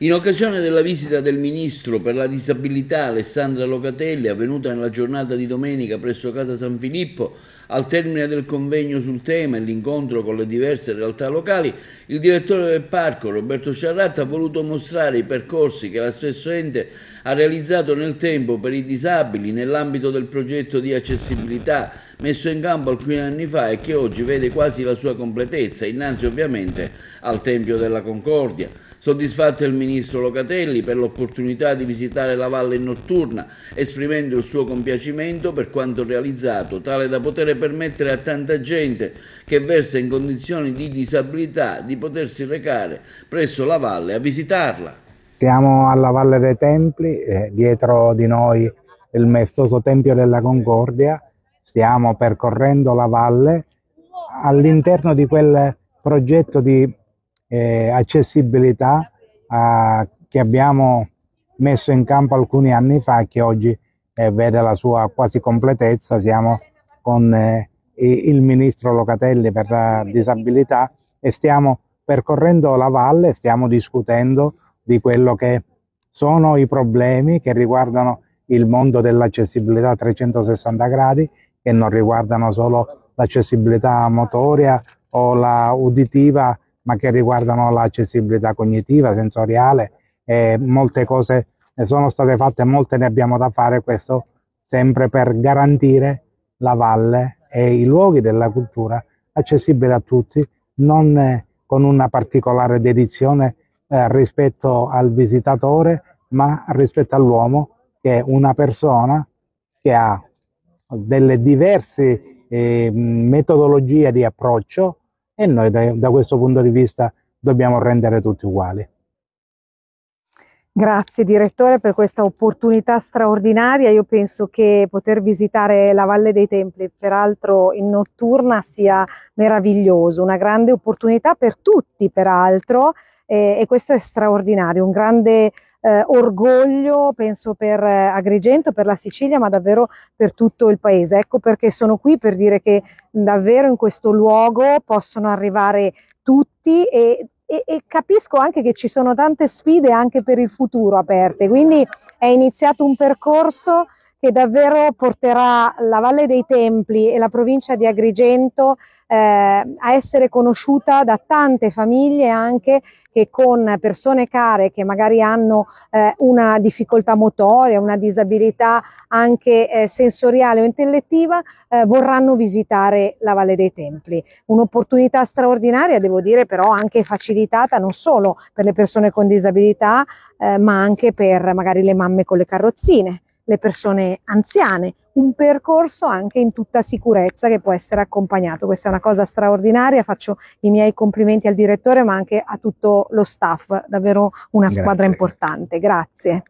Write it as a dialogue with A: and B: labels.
A: In occasione della visita del ministro per la disabilità Alessandra Locatelli, avvenuta nella giornata di domenica presso Casa San Filippo, al termine del convegno sul tema e l'incontro con le diverse realtà locali, il direttore del parco, Roberto Ciarratta, ha voluto mostrare i percorsi che la stesso ente ha realizzato nel tempo per i disabili nell'ambito del progetto di accessibilità messo in campo alcuni anni fa e che oggi vede quasi la sua completezza, innanzi ovviamente al Tempio della Concordia. Soddisfatto il ministro Locatelli per l'opportunità di visitare la valle notturna, esprimendo il suo compiacimento per quanto realizzato, tale da poter permettere a tanta gente che versa in condizioni di disabilità di potersi recare presso la valle a visitarla.
B: Siamo alla Valle dei Templi, eh, dietro di noi il maestoso Tempio della Concordia, stiamo percorrendo la valle all'interno di quel progetto di eh, accessibilità eh, che abbiamo messo in campo alcuni anni fa che oggi eh, vede la sua quasi completezza. Siamo con eh, il ministro Locatelli per la disabilità e stiamo percorrendo la valle, stiamo discutendo di quello che sono i problemi che riguardano il mondo dell'accessibilità a 360 gradi, che non riguardano solo l'accessibilità motoria o la uditiva, ma che riguardano l'accessibilità cognitiva, sensoriale. E molte cose ne sono state fatte, molte ne abbiamo da fare, questo sempre per garantire la valle e i luoghi della cultura accessibili a tutti, non con una particolare dedizione eh, rispetto al visitatore, ma rispetto all'uomo che è una persona che ha delle diverse eh, metodologie di approccio e noi da, da questo punto di vista dobbiamo rendere tutti uguali.
C: Grazie direttore per questa opportunità straordinaria. Io penso che poter visitare la Valle dei Templi, peraltro in notturna, sia meraviglioso, una grande opportunità per tutti peraltro eh, e questo è straordinario, un grande eh, orgoglio penso per eh, Agrigento, per la Sicilia ma davvero per tutto il paese. Ecco perché sono qui per dire che davvero in questo luogo possono arrivare tutti e e, e, capisco anche che ci sono tante sfide anche per il futuro aperte, quindi è iniziato un percorso che davvero porterà la Valle dei Templi e la provincia di Agrigento eh, a essere conosciuta da tante famiglie anche che con persone care che magari hanno eh, una difficoltà motoria, una disabilità anche eh, sensoriale o intellettiva, eh, vorranno visitare la Valle dei Templi. Un'opportunità straordinaria, devo dire, però anche facilitata non solo per le persone con disabilità, eh, ma anche per magari le mamme con le carrozzine le persone anziane, un percorso anche in tutta sicurezza che può essere accompagnato. Questa è una cosa straordinaria, faccio i miei complimenti al direttore ma anche a tutto lo staff, davvero una squadra Grazie. importante. Grazie.